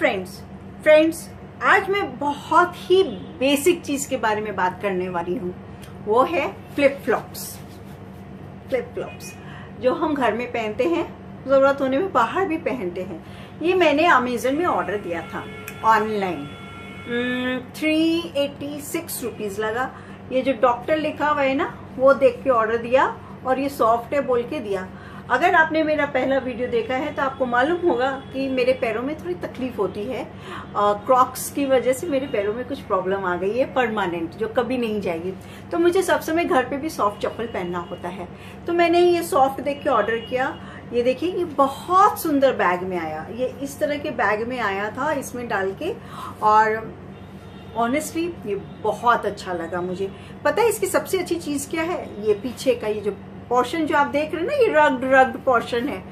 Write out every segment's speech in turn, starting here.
Friends friends आज मैं बहुत ही बेसिक चीज़ के बारे में बात करने वाली हूँ। वो है फ्लिप फ्लॉप्स फ्लिप फ्लॉप्स जो हम घर में पहनते हैं, ज़रूरत होने में बाहर भी पहनते हैं। ये मैंने अमेजन में ऑर्डर दिया था online three eighty six rupees लगा। ये जो डॉक्टर लिखा हुआ है ना, वो देख के ऑर्डर दिया और ये सॉफ्ट है बोल के दिया। अगर आपने मेरा पहला वीडियो देखा है तो आपको मालूम होगा कि मेरे पैरों में थोड़ी तकलीफ़ होती है। क्रॉक्स की वजह से मेरे पैरों में कुछ प्रॉब्लम आ गई है परमानेंट जो कभी नहीं जाएगी। तो मुझे सब समय घर पे भी सॉफ्ट चप्पल पहनना होता है। तो मैंने ये सॉफ्ट देख के ऑर्डर किया। ये देखिए, ये बहुत सुंदर बैग में आया। ये इस तरह के बैग में आया था इसमें डाल के। और ऑनेस्टली ये बहुत अच्छा लगा मुझे। पता है इसकी सबसे अच्छी चीज़ क्या है? ये पीछे का ये जो पोर्शन जो आप देख रहे हैं ना, ये रग्ड रग्ड पोर्शन है।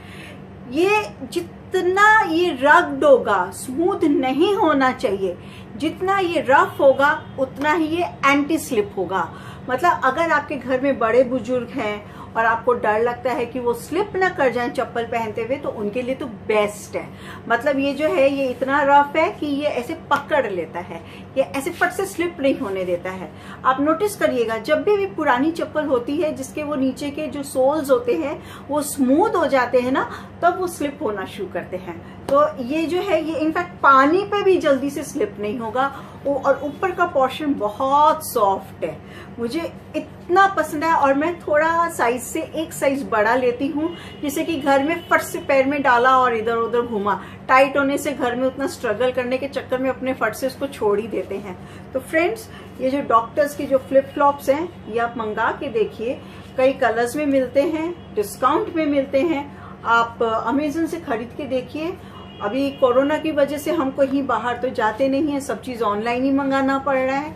ये जितना ये रग्ड होगा स्मूथ नहीं होना चाहिए। जितना ये रफ होगा, उतना ही ये एंटी स्लिप होगा। मतलब अगर आपके घर में बड़े बुज़ुर्ग हैं और आपको डर लगता है कि वो स्लिप ना कर जाए चप्पल पहनते हुए तो उनके लिए तो बेस्ट है। मतलब ये जो है, ये इतना रफ है कि ये ऐसे पकड़ लेता है। ये ऐसे फट से स्लिप नहीं होने देता है। आप नोटिस करिएगा, जब भी भी पुरानी चप्पल होती है, जिसके वो नीचे के जो सोल्स होते हैं, वो स्मूथ हो जाते हैं ना, तब वो स्लिप होना शुरू करते हैं। तो ये जो है, ये इनफैक्ट पानी पे भी जल्दी से स्लिप नहीं होगा। और ऊपर का पोर्शन बहुत सॉफ्ट है। मुझे इतना पसंद है और मैं थोड़ा साइज़ से एक साइज़ बड़ा लेती हूँ। जिसे कि घर में फट से पैर में डाला और इधर उधर घुमा। टाइट होने से घर में उतना स्ट्रगल करने के चक्कर में अपने फट से उसको छोड़ ही देते हैं। तो फ्रेंड्स ये जो डॉक्टर्स की जो फ्लिप फ्लॉप्स हैं, ये आप मंगा के देखिए। कई कलर्स में मिलते हैं डिस्काउंट में मिलते हैं। आप अमेजन से खरीद के देखिए। अभी कोरोना की वजह से हम कहीं बाहर तो जाते नहीं है। सब चीज़ ऑनलाइन ही मंगाना पड़ रहा है।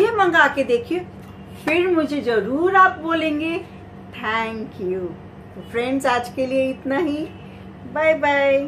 ये मंगा के देखिए। फिर मुझे ज़रूर आप बोलेंगे। थैंक यू तो फ्रेंड्स आज के लिए इतना ही। Bye bye